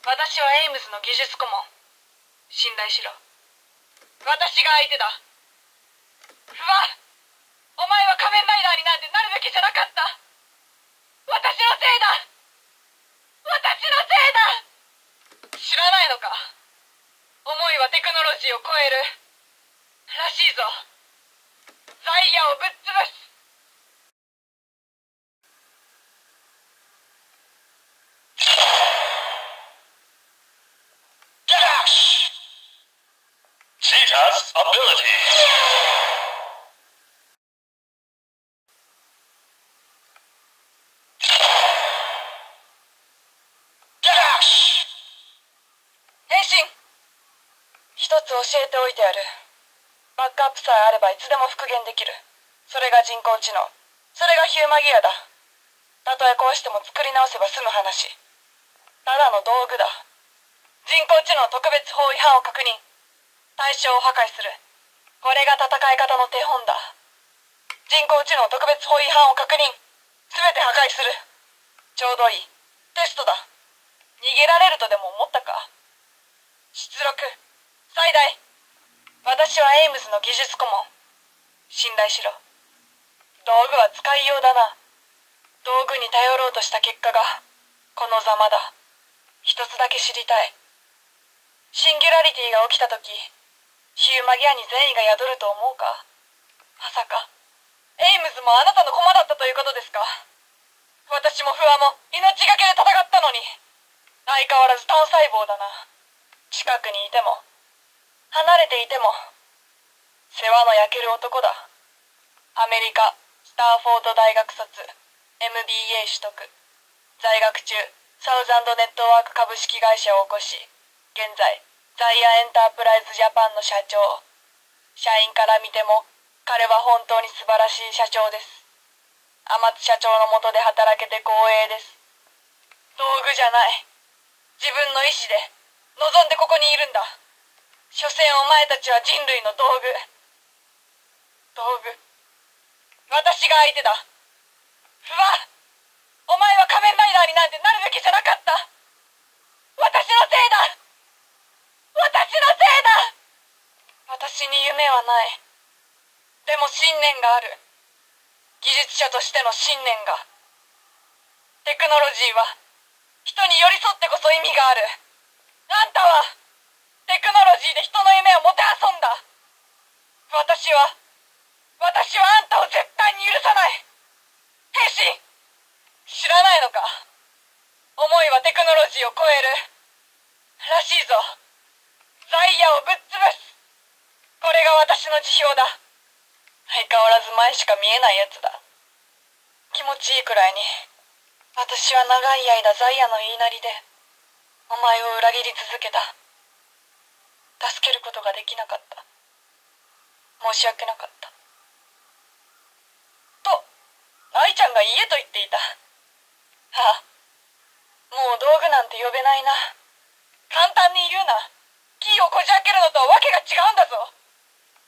私はエイムズの技術顧問。信頼しろ。私が相手だ。不破お前は仮面ライダーになんてなるべきじゃなかった。私のせいだ。私のせいだ。知らないのか。思いはテクノロジーを超える。らしいぞ。ザイアをぶっ潰す Dash! Zeta's abilities. Dash! 変身一つ教えておいてやる。バックアップさえあればいつでも復元できる。それが人工知能。それがヒューマギアだ。たとえ壊しても作り直せば済む話。ただの道具だ。人工知能特別法違反を確認。対象を破壊する。これが戦い方の手本だ。人工知能特別法違反を確認。全て破壊する。ちょうどいい。テストだ。逃げられるとでも思ったか？出力。最大。私はエイムズの技術顧問。信頼しろ。道具は使いようだな。道具に頼ろうとした結果がこのざまだ。一つだけ知りたい。シンギュラリティが起きた時ヒューマギアに善意が宿ると思うか？まさか。エイムズもあなたの駒だったということですか？私も不破も命がけで戦ったのに。相変わらず単細胞だな。近くにいても。離れていても世話の焼ける男だ。アメリカスターフォード大学卒 MBA 取得。在学中サウザンドネットワーク株式会社を起こし現在ザイアエンタープライズジャパンの社長。社員から見ても彼は本当に素晴らしい社長です。天津社長の下で働けて光栄です。道具じゃない。自分の意志で望んでここにいるんだ。所詮お前たちは人類の道具。道具。私が相手だ。不破お前は仮面ライダーになんてなるべきじゃなかった。私のせいだ。私のせいだ。私に夢はない。でも信念がある。技術者としての信念が。テクノロジーは人に寄り添ってこそ意味がある。あんたはテクノロジーで人の夢をもてあそんだ。私は私はあんたを絶対に許さない。変身。知らないのか。思いはテクノロジーを超える。らしいぞ。ザイヤをぶっ潰す。これが私の辞表だ。相変わらず前しか見えないやつだ。気持ちいいくらいに。私は長い間ザイヤの言いなりでお前を裏切り続けた。助けることができなかった。申し訳なかった。と愛ちゃんが家と言っていた。ああもう道具なんて呼べないな。簡単に言うな。キーをこじ開けるのとはわけが違うんだぞ。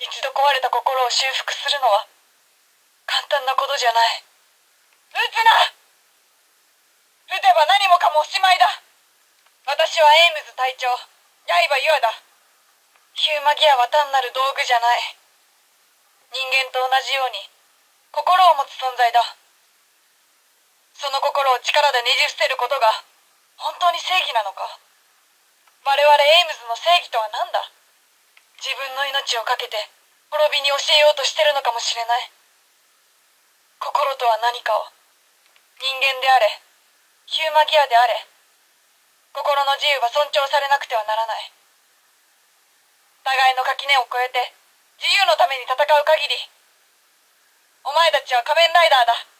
一度壊れた心を修復するのは簡単なことじゃない。撃つな。撃てば何もかもおしまいだ。私はエイムズ隊長刃唯阿だ。ヒューマギアは単なる道具じゃない。人間と同じように心を持つ存在だ。その心を力でねじ伏せることが本当に正義なのか。我々エイムズの正義とは何だ。自分の命を懸けて滅に教えようとしてるのかもしれない。心とは何かを。人間であれヒューマギアであれ心の自由は尊重されなくてはならない。互いの垣根を越えて自由のために戦う限りお前たちは仮面ライダーだ。